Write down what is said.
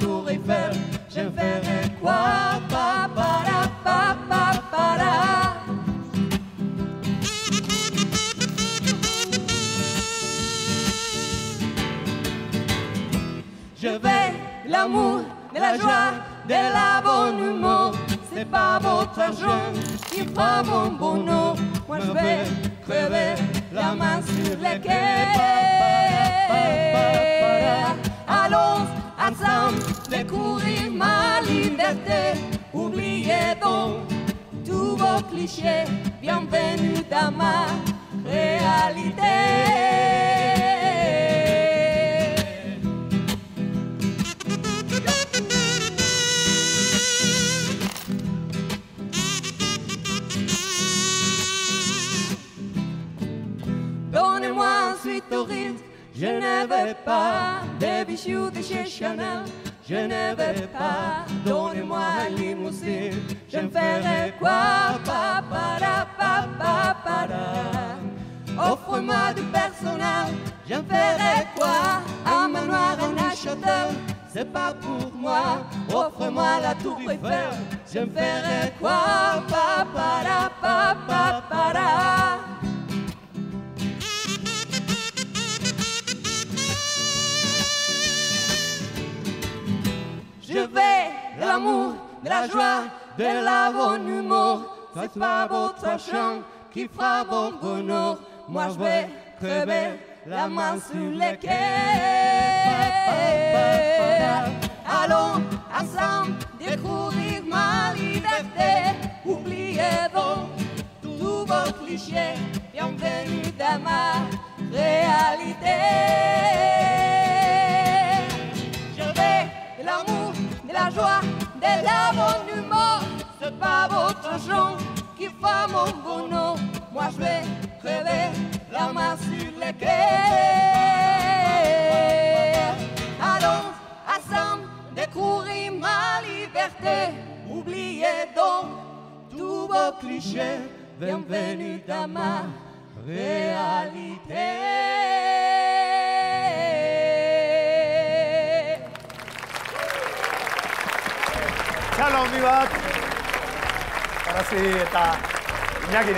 tour Eiffel, je verrai quoi, papa. Je vais l'amour, de la joie, de l'abonnement. C'est pas votre argent qui pas mon bonheur. Moi je vais crever la main sur les quais. Oubliez donc tous vos clichés. Bienvenue dans ma réalité. Donnez-moi ensuite au. Je ne veux pas des bijoux de chez Chanel. Je ne veux pas. Donnez-moi un limousine. Je me ferai quoi? Pa, para, pa, pa, para. Offre-moi du personnel. Je me ferai quoi? Un manoir, un acheteur. C'est pas pour moi. Offre-moi la tour Eiffel. Je me ferai quoi? Pa, para, Je vais de l'amour, de la joie, de la bonne humeur. C'est pas votre argent qui fera bon bonheur. Moi je vais crever la main sur les quais. Allons ensemble découvrir ma liberté. Oubliez donc tous vos clichés. C'est pas votre argent qui fera mon bonheur. Moi je vais crever la main sur les quais. Allons ensemble découvrir ma liberté. Oubliez donc tous vos clichés. Bienvenue dans ma réalité. handi bat. Arrazi eta inakin.